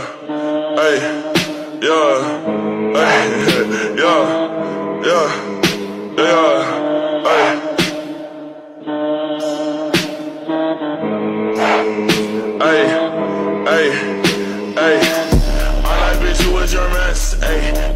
yeah, hey, yeah, hey, yeah, yeah, yeah, hey. Hey, hey, hey. I like bitch you was your mess, hey.